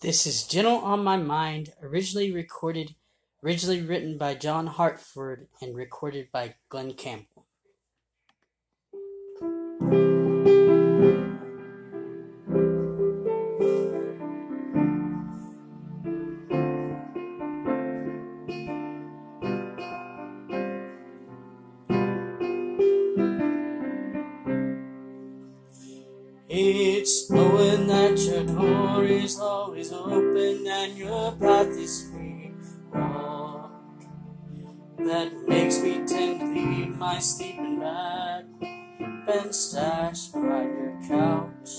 This is Gentle on My Mind, originally recorded, originally written by John Hartford and recorded by Glen Campbell. Door is always open and your path is free. Walk. That makes me tend to leave my sleeping bag and stash behind your couch.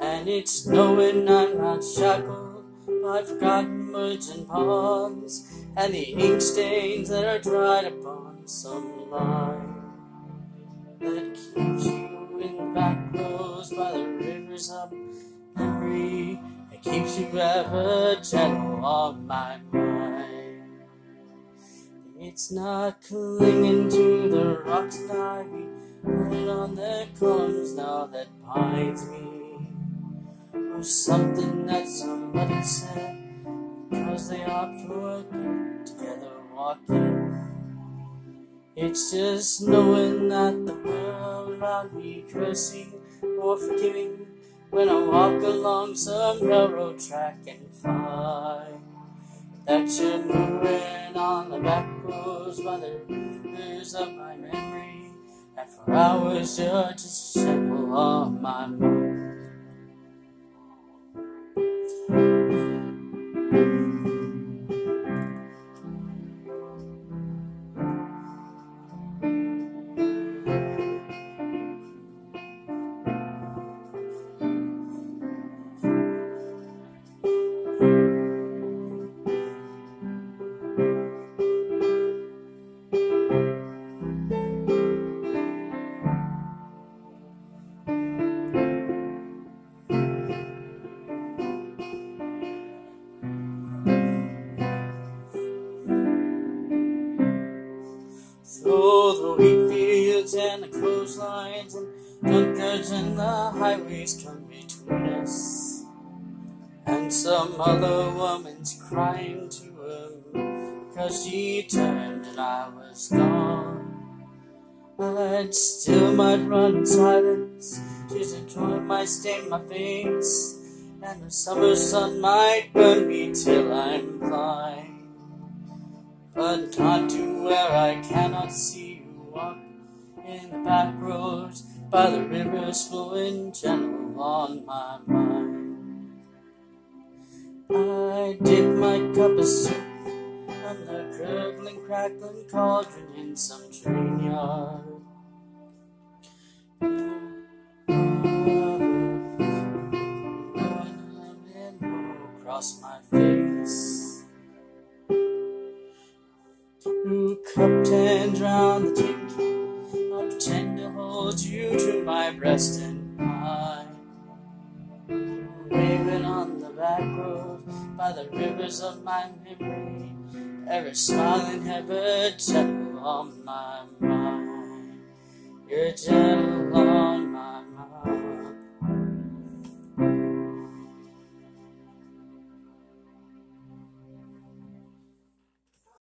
And it's knowing I'm not shackled by forgotten woods and ponds and the ink stains that are dried upon some line that keeps you in the back rows by the rivers of that keeps you ever gentle on my mind. It's not clinging to the rocks and ivy, put on the columns now that binds me, or something that somebody said because they for a get together walking. It's just knowing that the world around me cursing or forgiving when I walk along some railroad track and find that you're moving on the back roads by the rivers of my memory, and for hours you're just gentle on my mind. And the clotheslines and junkyards and the highways come between us. And some other woman's crying to him, cause she turned and I was gone. I'd still might run in silence, just a joy might stain my face, and the summer sun might burn me till I'm blind but not to where I cannot see you walk in the back roads by the rivers flowing gentle on my mind. I dip my cup of soup on the gurgling, crackling cauldron in some train yard. Across my face who cupped hands round the table. Hold you to my breast and mine. Waving on the back road by the rivers of my memory, ever smiling, ever gentle on my mind. You're gentle